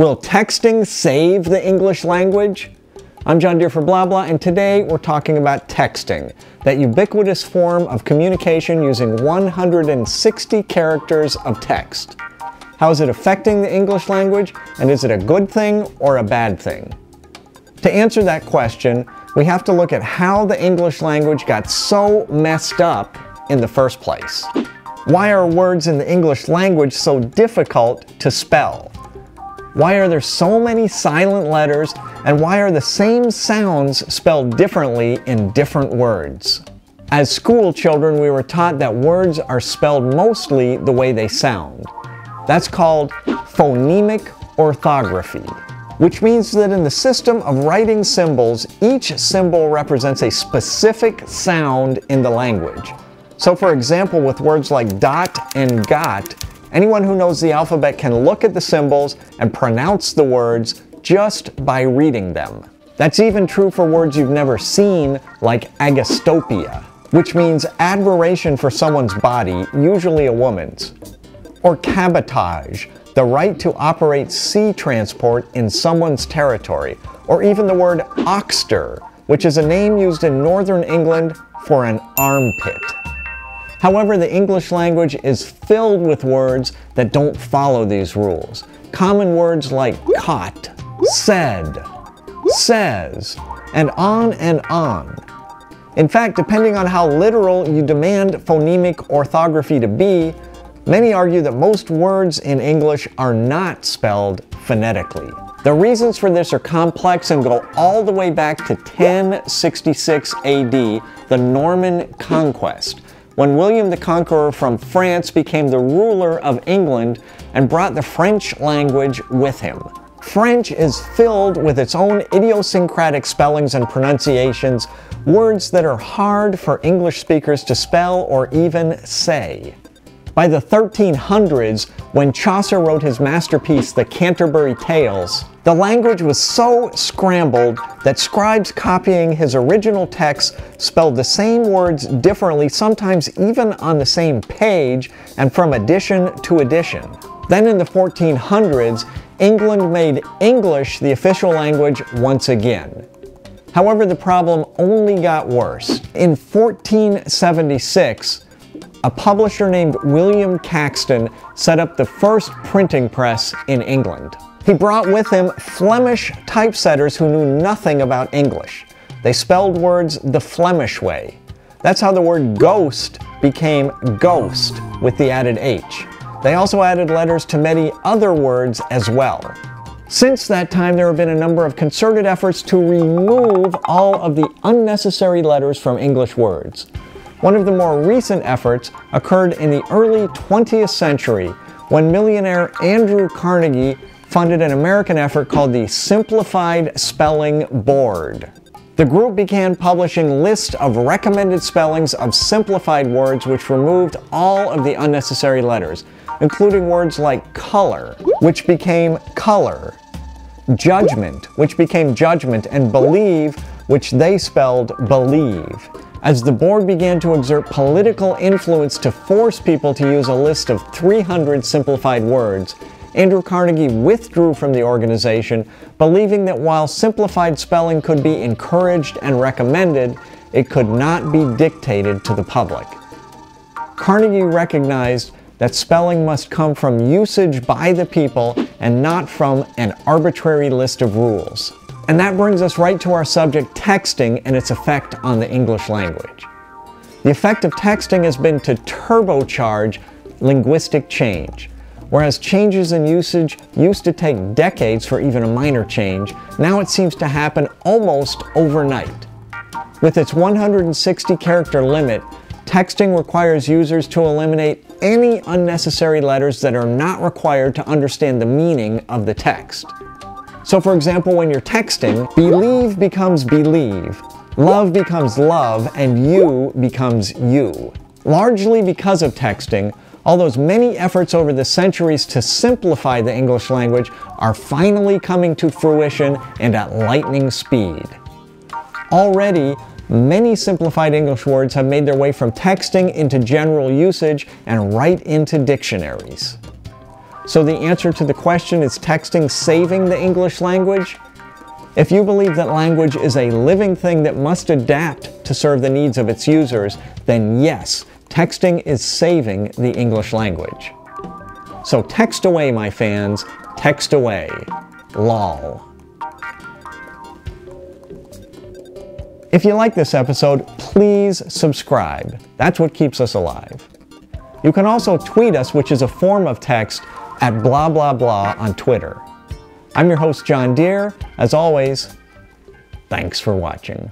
Will texting save the English language? I'm Jon Deer for Blob Law, and today we're talking about texting, that ubiquitous form of communication using 160 characters of text. How is it affecting the English language, and is it a good thing or a bad thing? To answer that question, we have to look at how the English language got so messed up in the first place. Why are words in the English language so difficult to spell? Why are there so many silent letters and why are the same sounds spelled differently in different words? As school children, we were taught that words are spelled mostly the way they sound. That's called phonemic orthography, which means that in the system of writing symbols, each symbol represents a specific sound in the language. So for example, with words like dot and got, Anyone who knows the alphabet can look at the symbols and pronounce the words just by reading them. That's even true for words you've never seen, like agastopia, which means admiration for someone's body, usually a woman's. Or cabotage, the right to operate sea transport in someone's territory. Or even the word oxter, which is a name used in northern England for an armpit. However, the English language is filled with words that don't follow these rules. Common words like caught, said, says, and on and on. In fact, depending on how literal you demand phonemic orthography to be, many argue that most words in English are not spelled phonetically. The reasons for this are complex and go all the way back to 1066 AD, the Norman Conquest, when William the Conqueror from France became the ruler of England and brought the French language with him. French is filled with its own idiosyncratic spellings and pronunciations, words that are hard for English speakers to spell or even say. By the 1300s, when Chaucer wrote his masterpiece, The Canterbury Tales, the language was so scrambled that scribes copying his original text spelled the same words differently, sometimes even on the same page, and from edition to edition. Then in the 1400s, England made English the official language once again. However, the problem only got worse. In 1476, a publisher named William Caxton set up the first printing press in England. He brought with him Flemish typesetters who knew nothing about English. They spelled words the Flemish way. That's how the word ghost became ghost with the added H. They also added letters to many other words as well. Since that time, there have been a number of concerted efforts to remove all of the unnecessary letters from English words. One of the more recent efforts occurred in the early 20th century when millionaire Andrew Carnegie funded an American effort called the Simplified Spelling Board. The group began publishing lists of recommended spellings of simplified words which removed all of the unnecessary letters, including words like color, which became color, judgment, which became judgment, and believe, which they spelled believe. As the board began to exert political influence to force people to use a list of 300 simplified words, Andrew Carnegie withdrew from the organization, believing that while simplified spelling could be encouraged and recommended, it could not be dictated to the public. Carnegie recognized that spelling must come from usage by the people and not from an arbitrary list of rules. And that brings us right to our subject, texting and its effect on the English language. The effect of texting has been to turbocharge linguistic change. Whereas changes in usage used to take decades for even a minor change, now it seems to happen almost overnight. With its 160 character limit, texting requires users to eliminate any unnecessary letters that are not required to understand the meaning of the text. So for example, when you're texting, believe becomes believe, love becomes love, and you becomes you. Largely because of texting, all those many efforts over the centuries to simplify the English language are finally coming to fruition and at lightning speed. Already, many simplified English words have made their way from texting into general usage and right into dictionaries. So the answer to the question is texting saving the English language? If you believe that language is a living thing that must adapt to serve the needs of its users, then yes, texting is saving the English language. So text away, my fans, text away. LOL. If you like this episode, please subscribe. That's what keeps us alive. You can also tweet us, which is a form of text, at blah blah blah on Twitter. I'm your host, Jon Deer. As always, thanks for watching.